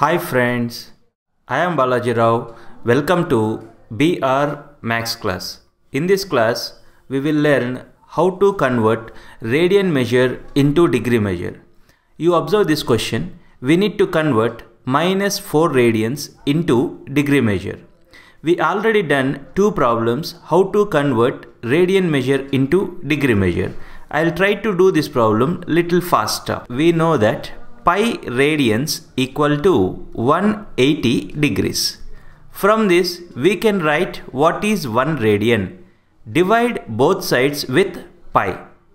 Hi friends, I am Balaji Rao. Welcome to BR Maths class. In this class, we will learn how to convert radian measure into degree measure. You observe this question. We need to convert minus 4 radians into degree measure. We already done two problems how to convert radian measure into degree measure. I'll try to do this problem little faster. We know that pi radians equal to 180 degrees. From this we can write what is 1 radian. Divide both sides with pi.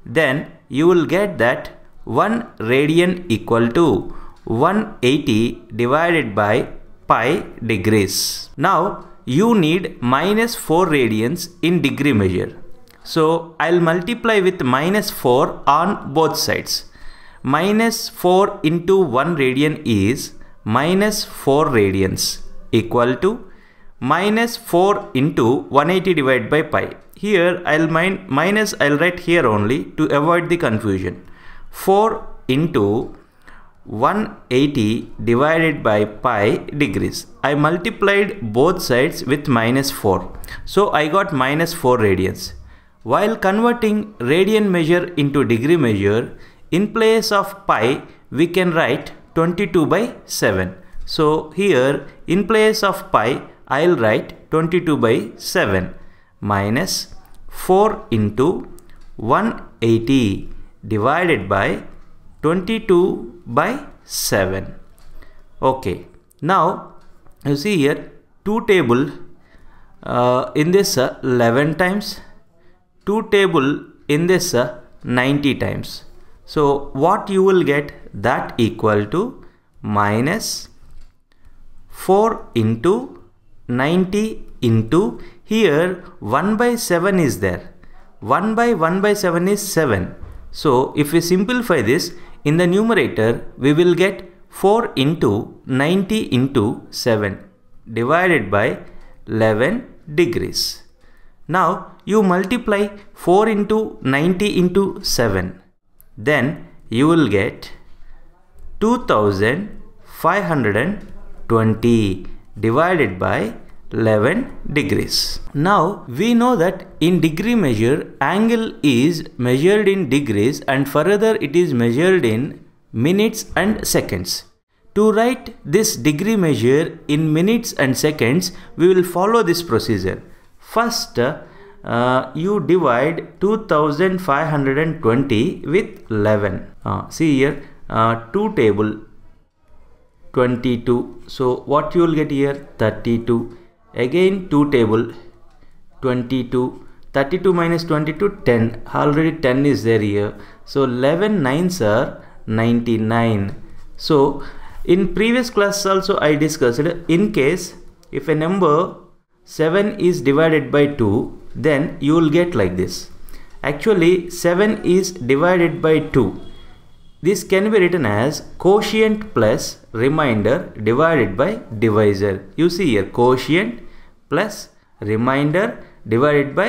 Then you will get that 1 radian equal to 180 divided by pi degrees. Now you need minus 4 radians in degree measure. So I'll multiply with minus 4 on both sides. Minus 4 into 1 radian is minus 4 radians equal to minus 4 into 180 divided by pi. Here I'll min minus I'll write here only to avoid the confusion. 4 into 180 divided by pi degrees. I multiplied both sides with minus 4. So I got minus 4 radians. While converting radian measure into degree measure, in place of pi we can write 22 by 7. So here in place of pi I'll write 22 by 7 minus 4 into 180 divided by 22 by 7 okay. Now you see here 2 table uh, in this uh, 11 times 2 table in this uh, 90 times so what you will get that equal to minus 4 into 90 into here 1 by 7 is there 1 by 1 by 7 is 7 so if we simplify this in the numerator, we will get 4 into 90 into 7 divided by 11 degrees. Now you multiply 4 into 90 into 7. Then you will get 2520 divided by 11 degrees. Now we know that in degree measure angle is measured in degrees and further it is measured in minutes and seconds. To write this degree measure in minutes and seconds we will follow this procedure. First uh, you divide 2520 with 11. Uh, see here uh, 2 table 22. So what you will get here? 32 again 2 table 22 32 minus 22 10 already 10 is there here. So 11 nines are 99 so in previous class also I discussed in case if a number 7 is divided by 2 then you will get like this actually 7 is divided by 2 this can be written as quotient plus remainder divided by divisor. You see here quotient plus remainder divided by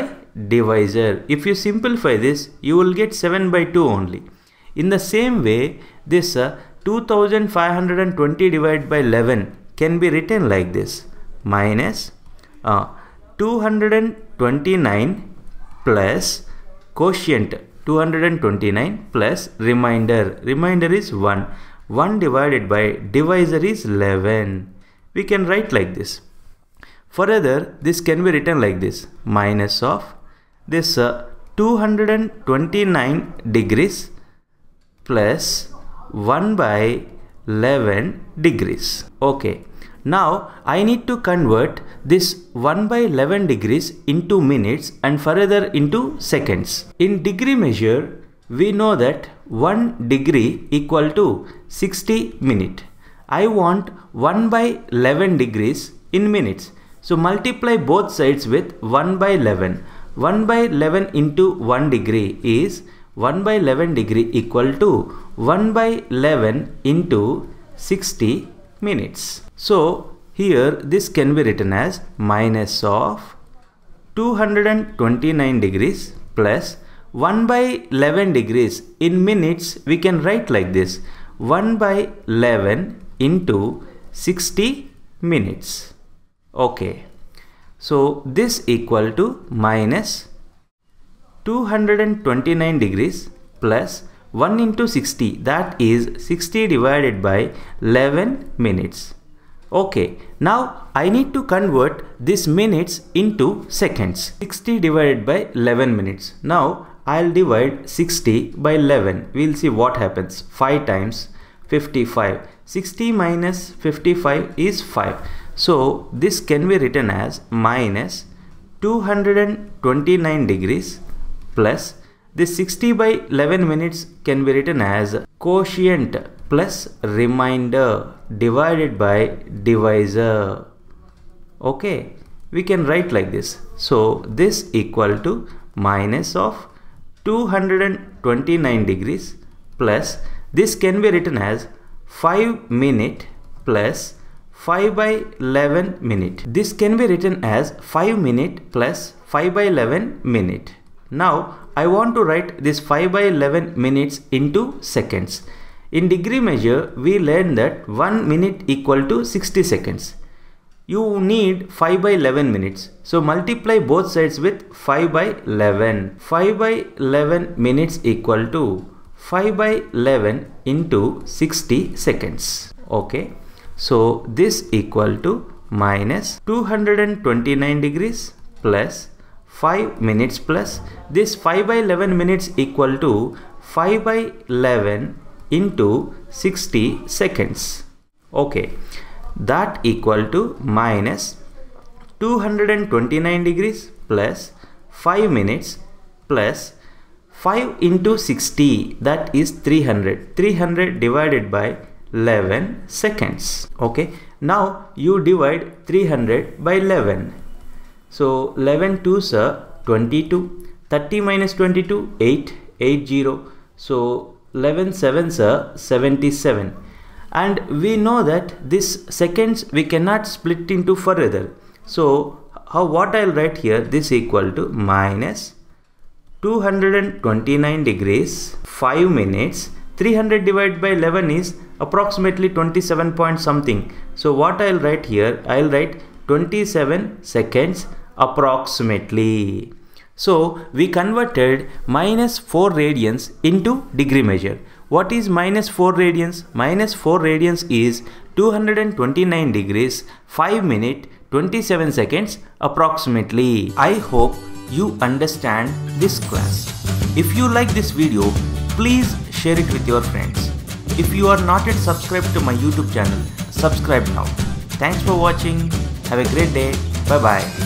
divisor. If you simplify this, you will get 7 by 2 only. In the same way, this uh, 2520 divided by 11 can be written like this minus uh, 229 plus quotient 229 plus remainder. Remainder is 1. 1 divided by divisor is 11. We can write like this. Further, this can be written like this. Minus of this uh, 229 degrees plus 1 by 11 degrees. Okay. Now I need to convert this 1 by 11 degrees into minutes and further into seconds. In degree measure, we know that 1 degree equal to 60 minute. I want 1 by 11 degrees in minutes. So multiply both sides with 1 by 11. 1 by 11 into 1 degree is 1 by 11 degree equal to 1 by 11 into 60 minutes. So here this can be written as minus of 229 degrees plus 1 by 11 degrees in minutes we can write like this 1 by 11 into 60 minutes. Okay. So this equal to minus 229 degrees plus 1 into 60 that is 60 divided by 11 minutes. Okay, now I need to convert this minutes into seconds. 60 divided by 11 minutes. Now I'll divide 60 by 11. We'll see what happens. 5 times 55. 60 minus 55 is 5. So this can be written as minus 229 degrees plus this 60 by 11 minutes can be written as quotient plus remainder divided by divisor. Okay, we can write like this. So this equal to minus of 229 degrees plus this can be written as 5 minute plus 5 by 11 minute. This can be written as 5 minute plus 5 by 11 minute. Now I want to write this 5 by 11 minutes into seconds. In degree measure, we learned that 1 minute equal to 60 seconds. You need 5 by 11 minutes. So multiply both sides with 5 by 11. 5 by 11 minutes equal to 5 by 11 into 60 seconds. Okay. So this equal to minus 229 degrees plus 5 minutes plus. This 5 by 11 minutes equal to 5 by 11 into 60 seconds. Okay, that equal to minus 229 degrees plus 5 minutes plus 5 into 60 that is 300 300 divided by 11 seconds. Okay. Now you divide 300 by 11 so 11 2s are 22 30 minus 22 8 8 0 so 11 sevens are 77 and we know that this seconds we cannot split into further. So how what I'll write here this equal to minus 229 degrees 5 minutes. 300 divided by 11 is approximately 27 point something. So what I'll write here I'll write 27 seconds approximately so we converted minus 4 radians into degree measure. What is minus 4 radians? Minus 4 radians is 229 degrees 5 minute 27 seconds approximately. I hope you understand this class. If you like this video, please share it with your friends. If you are not yet subscribed to my YouTube channel, subscribe now. Thanks for watching. Have a great day. Bye bye.